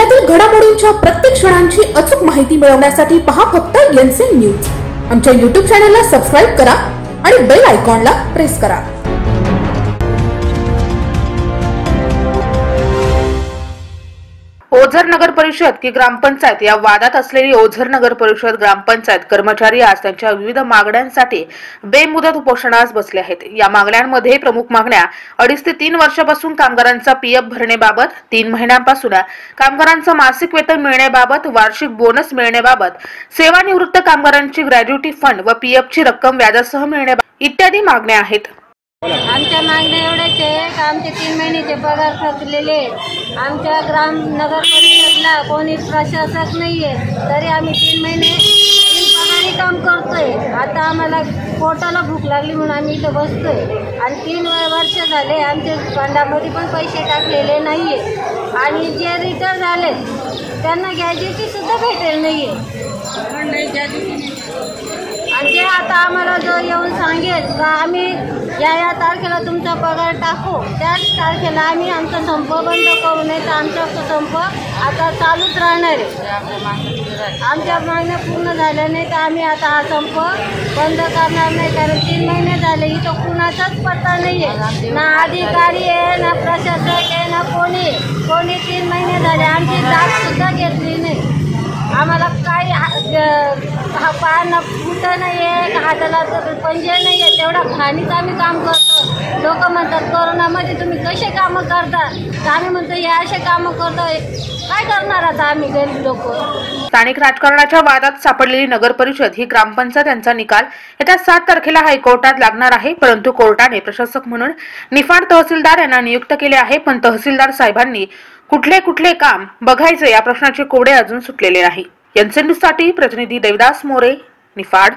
जिल्ह्यातील घडामोडींच्या प्रत्येक क्षणांची अचूक माहिती मिळवण्यासाठी पहा फक्त एनसी न्यूज. आमच्या युट्यूब चॅनलला सबस्क्राईब करा आणि बेल आयकॉनला प्रेस करा. ओझर नगर परिषद की ग्रामपंचायत या वादात असलेली ओझर नगर परिषद ग्रामपंचायत कर्मचारी आज त्यांच्या विविध मागण्यांसाठी बेमुदत उपोषणास बसले आहेत. या मागण्यांमध्ये प्रमुख मागण्या अडीच ते तीन वर्षापासून कामगारांचा पीएफ भरण्याबाबत तीन महिन्यांपासून कामगारांचं मासिक वेतन मिळण्याबाबत वार्षिक बोनस मिळण्याबाबत सेवानिवृत्त कामगारांची ग्रॅज्युटी फंड व पीएफची रक्कम व्याजासह मिळण्याबाबत इत्यादी मागण्या आहेत. आमच्या मागण्या एवढ्याच आहे का आमचे तीन महिन्याचे पगार थकलेले आहेत. आमच्या ग्राम नगर परिषदला कोणी प्रशासक नाही आहे तरी आम्ही तीन महिने पगारी काम करतोय. आता आम्हाला पोटाला भूक लागली म्हणून आम्ही इथं बसतोय. आणि तीन वर्ष झाले आमचे फंडामध्ये पण पैसे टाकलेले नाही आहे आणि जे रिटायर झाले त्यांना गॅजेटी सुद्धा भेटेल नाही आहे आणि ते आता आम्हाला जो येऊन सांगेल का आम्ही या या तारखेला तुमचा पगार टाकू. त्याच तारखेला आम्ही आमचा संप बंद करू नये तर आमचा संप आता चालूच राहणार आहे. आमच्या मागण्या पूर्ण झाल्या नाही तर आम्ही आता हा संप बंद करणार नाही कारण तीन महिने झाले इथं कुणाचाच पत्ता नाही आहे ना अधिकारी आहे ना प्रशासक आहे ना कोणी. कोणी तीन महिने झाले आमची जात सुद्धा घेतली नाही. आम्हाला काही हा- ज- न पायानं नाही आहे हाताला पंजे नाही आहे तेवढा खाणीच आम्ही काम करतो. लोक म्हणतात कोरोनामध्ये तुम्ही कसे कामं करता? तर आम्ही म्हणतो हे असे कामं करतोय काय करणार आता आम्ही गरीब लोक? स्थानिक राजकारणाच्या वादात सापडलेली नगर परिषद ही ग्रामपंचायत यांचा निकाल येत्या सात तारखेला हायकोर्टात लागणार आहे. परंतु कोर्टाने प्रशासक म्हणून निफाड तहसीलदार यांना नियुक्त केले आहे. पण तहसीलदार साहेबांनी कुठले कुठले काम बघायचे या प्रश्नाचे कोडे अजून सुटलेले नाही. साठी प्रतिनिधी देवदास मोरे निफाड.